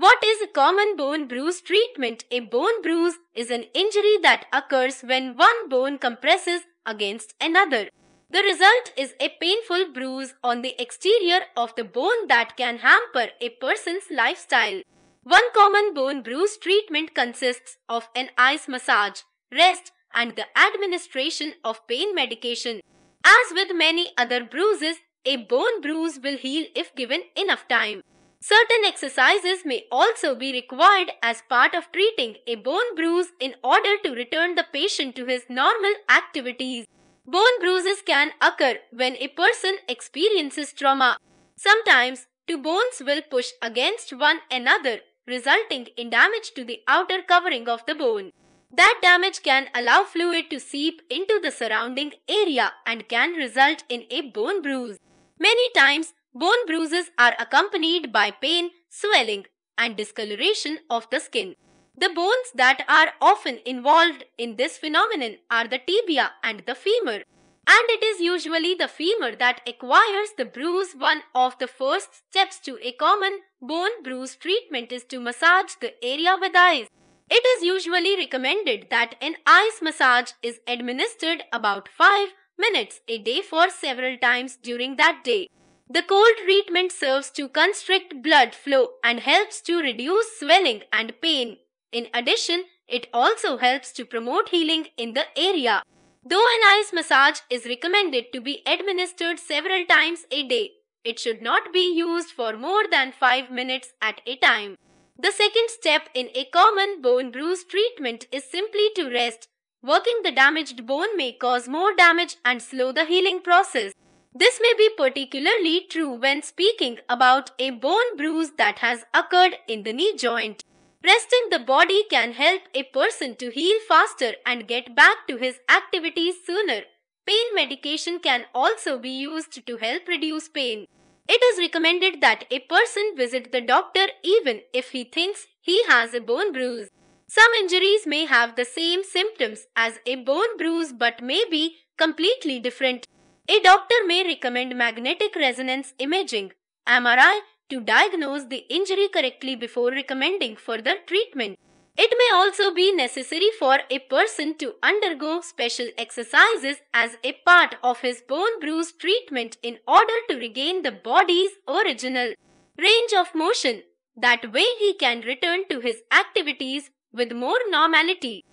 What is a common bone bruise treatment? A bone bruise is an injury that occurs when one bone compresses against another. The result is a painful bruise on the exterior of the bone that can hamper a person's lifestyle. One common bone bruise treatment consists of an ice massage, rest, and the administration of pain medication. As with many other bruises, a bone bruise will heal if given enough time. Certain exercises may also be required as part of treating a bone bruise in order to return the patient to his normal activities. Bone bruises can occur when a person experiences trauma. Sometimes, two bones will push against one another, resulting in damage to the outer covering of the bone. That damage can allow fluid to seep into the surrounding area and can result in a bone bruise. Many times, Bone bruises are accompanied by pain, swelling, and discoloration of the skin. The bones that are often involved in this phenomenon are the tibia and the femur. And it is usually the femur that acquires the bruise. One of the first steps to a common bone bruise treatment is to massage the area with ice. It is usually recommended that an ice massage is administered about 5 minutes a day for several times during that day. The cold treatment serves to constrict blood flow and helps to reduce swelling and pain. In addition, it also helps to promote healing in the area. Though an ice massage is recommended to be administered several times a day, it should not be used for more than 5 minutes at a time. The second step in a common bone bruise treatment is simply to rest. Working the damaged bone may cause more damage and slow the healing process. This may be particularly true when speaking about a bone bruise that has occurred in the knee joint. Resting the body can help a person to heal faster and get back to his activities sooner. Pain medication can also be used to help reduce pain. It is recommended that a person visit the doctor even if he thinks he has a bone bruise. Some injuries may have the same symptoms as a bone bruise but may be completely different. A doctor may recommend magnetic resonance imaging MRI to diagnose the injury correctly before recommending further treatment. It may also be necessary for a person to undergo special exercises as a part of his bone bruise treatment in order to regain the body's original range of motion. That way he can return to his activities with more normality.